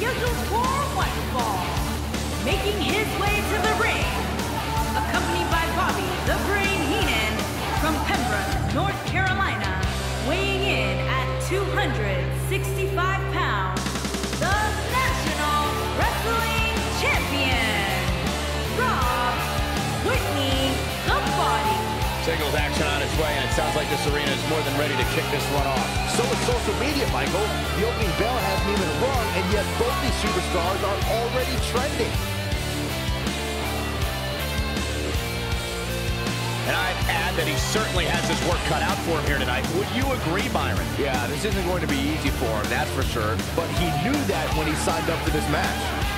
scheduled for one fall. Making his way to the ring, accompanied by Bobby the Brain Heenan from Pembroke, North Carolina, weighing in at 265 Singles action on its way, and it sounds like this arena is more than ready to kick this one off. So is social media, Michael. The opening bell hasn't even rung, and yet both these superstars are already trending. And I'd add that he certainly has his work cut out for him here tonight. Would you agree, Byron? Yeah, this isn't going to be easy for him, that's for sure. But he knew that when he signed up for this match.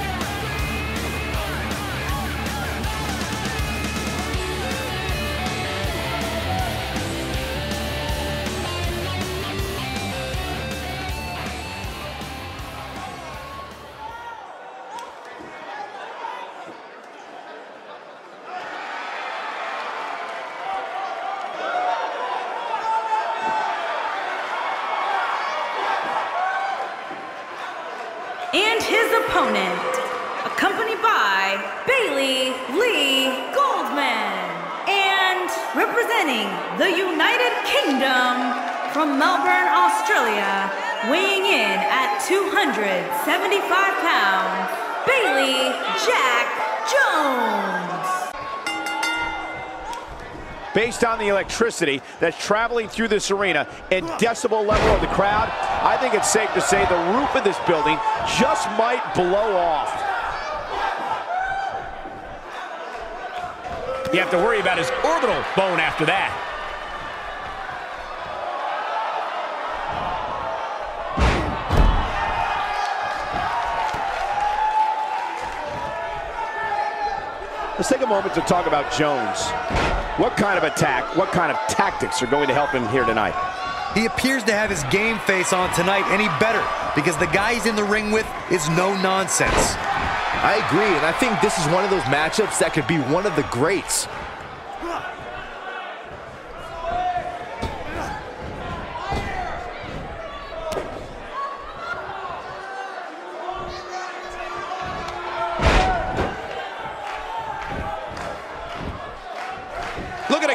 Opponent, accompanied by Bailey Lee Goldman. And representing the United Kingdom from Melbourne, Australia, weighing in at 275 pounds, Ballarat Jack Jones. Based on the electricity that's traveling through this arena and decibel level of the crowd, I think it's safe to say the roof of this building just might blow off. You have to worry about his orbital bone after that. Let's take a moment to talk about Jones. What kind of attack, what kind of tactics are going to help him here tonight? He appears to have his game face on tonight, and he better, because the guy he's in the ring with is no nonsense. I agree, and I think this is one of those matchups that could be one of the greats.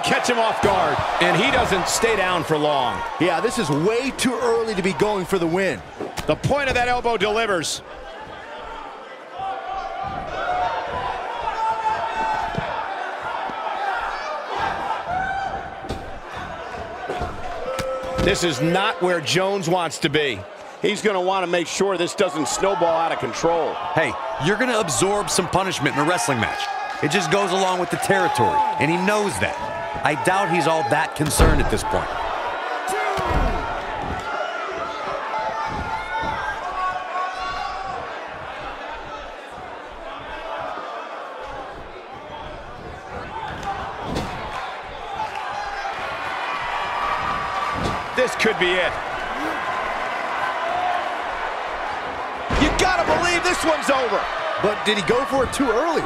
Catch him off guard. And he doesn't stay down for long. Yeah, this is way too early to be going for the win. The point of that elbow delivers. This is not where Jones wants to be. He's going to want to make sure this doesn't snowball out of control. Hey, you're going to absorb some punishment in a wrestling match. It just goes along with the territory, and he knows that. I doubt he's all that concerned at this point. This could be it. You gotta believe this one's over. But did he go for it too early?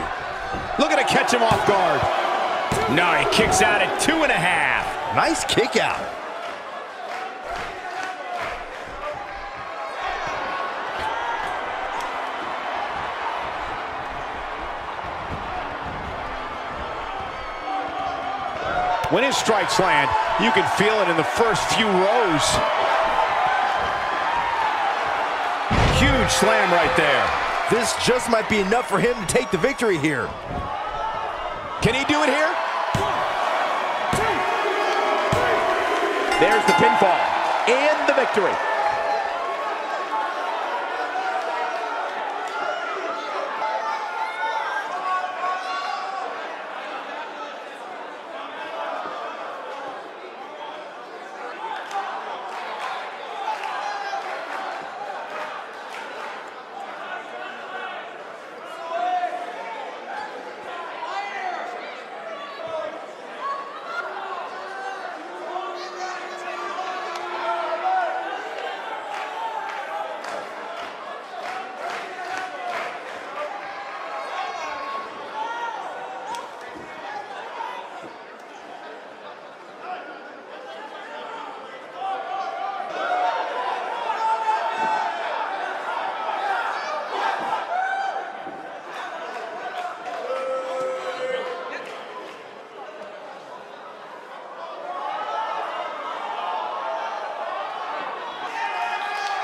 Looking to catch him off guard. No, he kicks out at two and a half. Nice kick out. When his strikes land, you can feel it in the first few rows. Huge slam right there. This just might be enough for him to take the victory here. Can he do it here? There's the pinfall and the victory.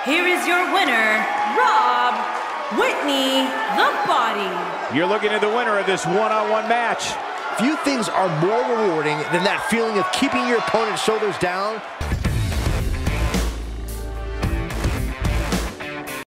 Here is your winner, Rod Whitley, the Body. You're looking at the winner of this one-on-one -on -one match. Few things are more rewarding than that feeling of keeping your opponent's shoulders down